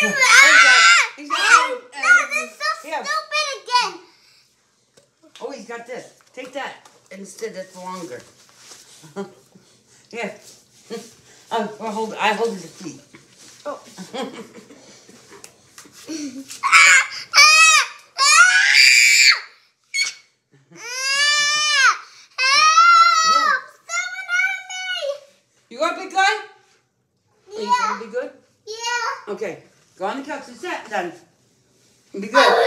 He's got, he's got, No, um, this is so yeah. stupid again. Oh, he's got this. Take that. Instead, it's longer. yeah. Oh, well, hold. I hold his feet. Oh. Help! Someone help me! You want to be good? Are you Yeah. gonna be good? Yeah. Okay. Go on the couch and would not be good.